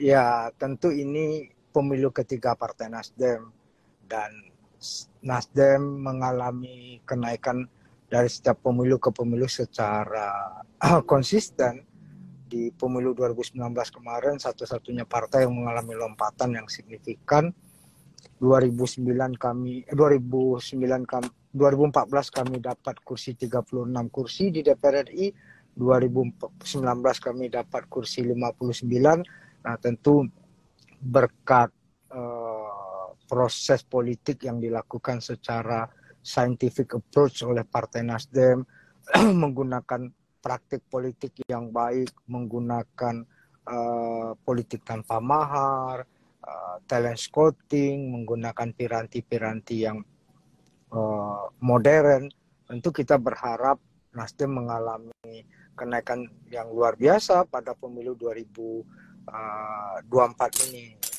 Ya, tentu ini pemilu ketiga Partai Nasdem dan Nasdem mengalami kenaikan dari setiap pemilu ke pemilu secara konsisten. Di pemilu 2019 kemarin satu-satunya partai yang mengalami lompatan yang signifikan. 2009 kami 2009 kami 2014 kami dapat kursi 36 kursi di DPR RI, 2019 kami dapat kursi 59. Nah, tentu berkat uh, proses politik yang dilakukan secara scientific approach oleh Partai Nasdem menggunakan praktik politik yang baik, menggunakan uh, politik tanpa mahar, uh, talent scouting, menggunakan piranti-piranti yang uh, modern. Tentu kita berharap Nasdem mengalami kenaikan yang luar biasa pada pemilu 2024 ini.